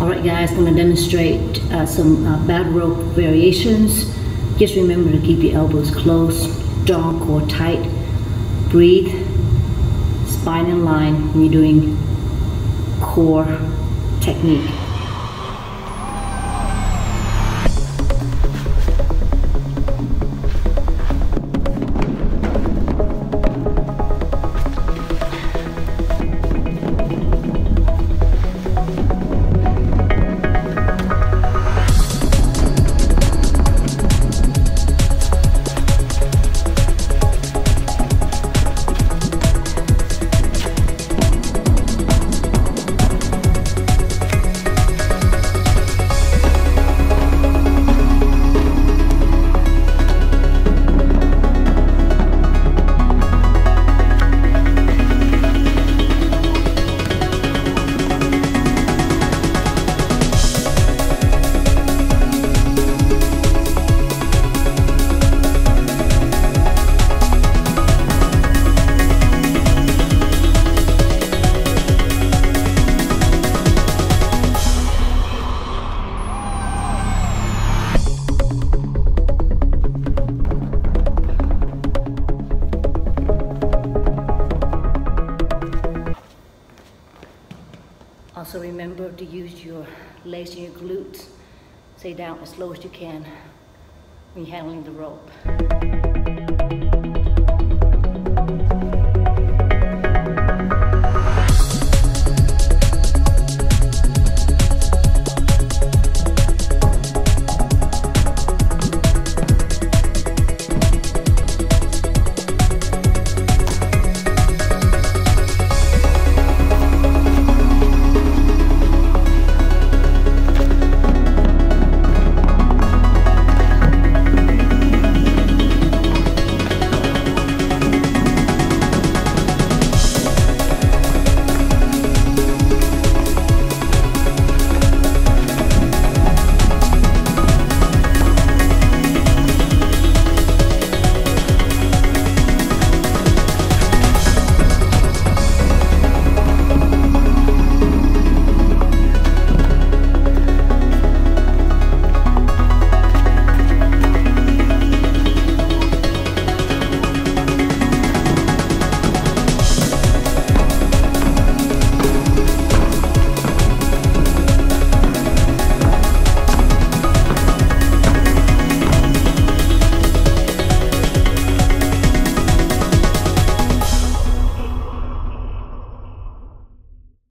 All right, guys, I'm going to demonstrate uh, some uh, battle rope variations. Just remember to keep your elbows close, strong core tight, breathe, spine in line when you're doing core technique. Also remember to use your legs and your glutes. Stay down as slow as you can when handling the rope.